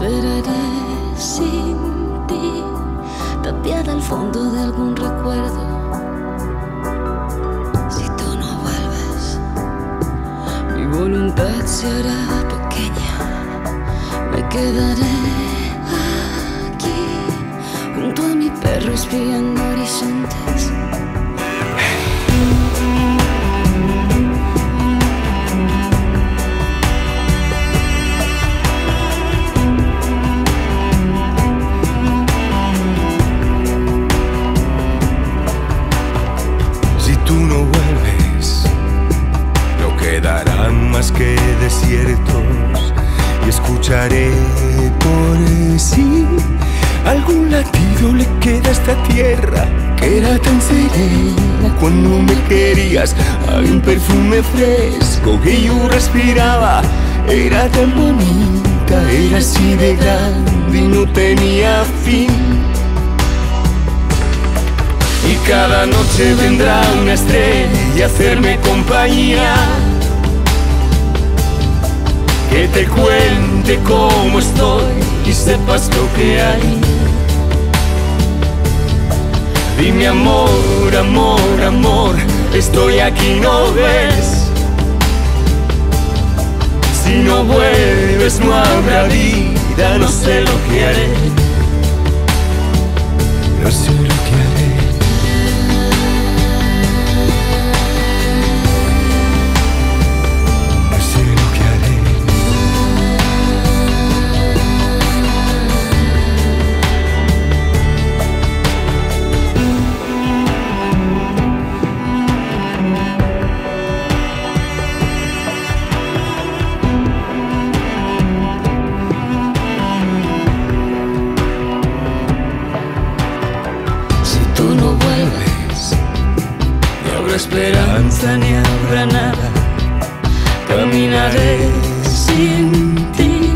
esperaré sin ti, tapiada al fondo de algún recuerdo. Se hará pequeña. Me quedaré aquí, junto a mi perro espiando horizontes. Más que desiertos y escucharé por sí. Algún latido le queda a esta tierra que era tan serena cuando me querías. Había un perfume fresco que yo respiraba, era tan bonita, era así de grande y no tenía fin. Y cada noche vendrá una estrella a hacerme compañía. Que te cuente cómo estoy y sepas lo que hay. Dime amor, amor, amor, estoy aquí, ¿no ves? Si no vuelves no habrá vida, no sé lo que haré. Habrá esperanza ni habrá nada. caminaré sin ti,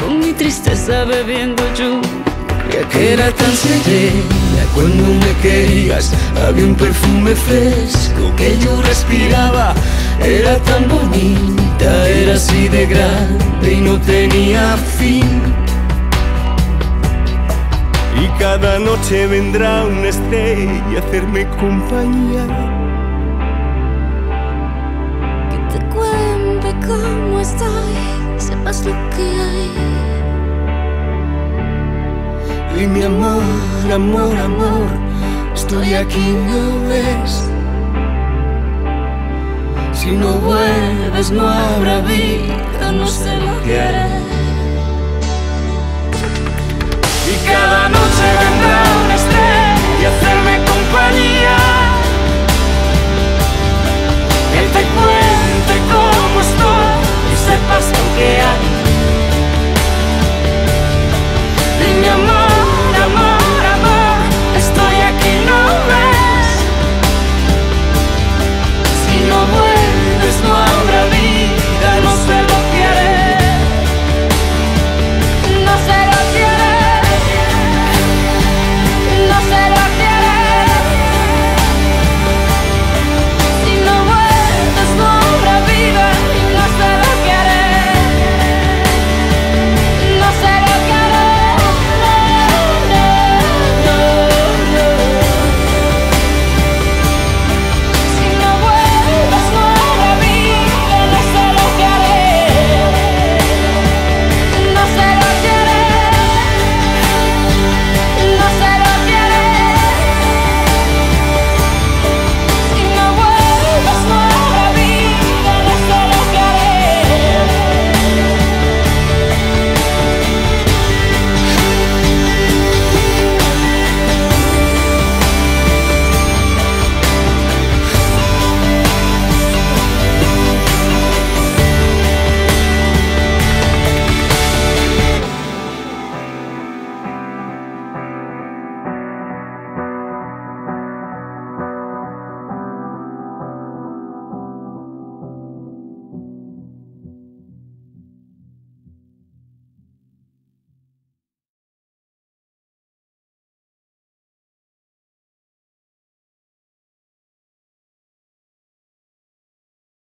con mi tristeza bebiendo lluvia que era tan serena Cuando me querías, había un perfume fresco que yo respiraba. Era tan bonita, era así de grande y no tenía fin. Y cada noche vendrá una estrella a hacerme compañía. Cómo estoy, sepas lo que hay. Y mi amor, amor, amor, estoy aquí, ¿no ves? Si no vuelves no habrá vida, no sé lo que haré. Y cada